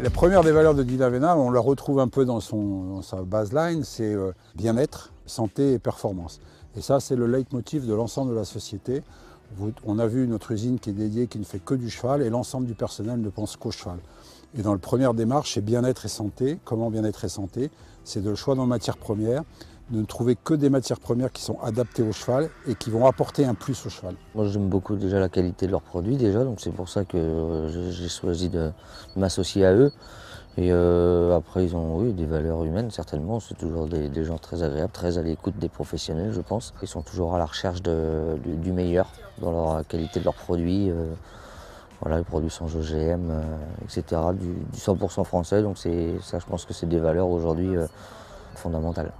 La première des valeurs de Dinavena, on la retrouve un peu dans, sa baseline, c'est euh, bien-être, santé et performance. Et ça, c'est le leitmotiv de l'ensemble de la société. On a vu notre usine qui est dédiée, qui ne fait que du cheval, et l'ensemble du personnel ne pense qu'au cheval. Et dans la première démarche, c'est bien-être et santé. Comment bien-être et santé? C'est de le choix dans matières premières, de ne trouver que des matières premières qui sont adaptées au cheval et qui vont apporter un plus au cheval. Moi j'aime beaucoup déjà la qualité de leurs produits déjà, donc c'est pour ça que euh, j'ai- choisi de m'associer à eux. Et euh, après ils ont oui, des valeurs humaines certainement, c'est toujours des, gens très agréables, très à l'écoute des professionnels je pense. Ils sont toujours à la recherche du, meilleur dans la qualité de leurs produits. euh, voilà, les produits sans OGM, etc. Du, du 100% français, donc ça je pense que c'est des valeurs aujourd'hui fondamentales.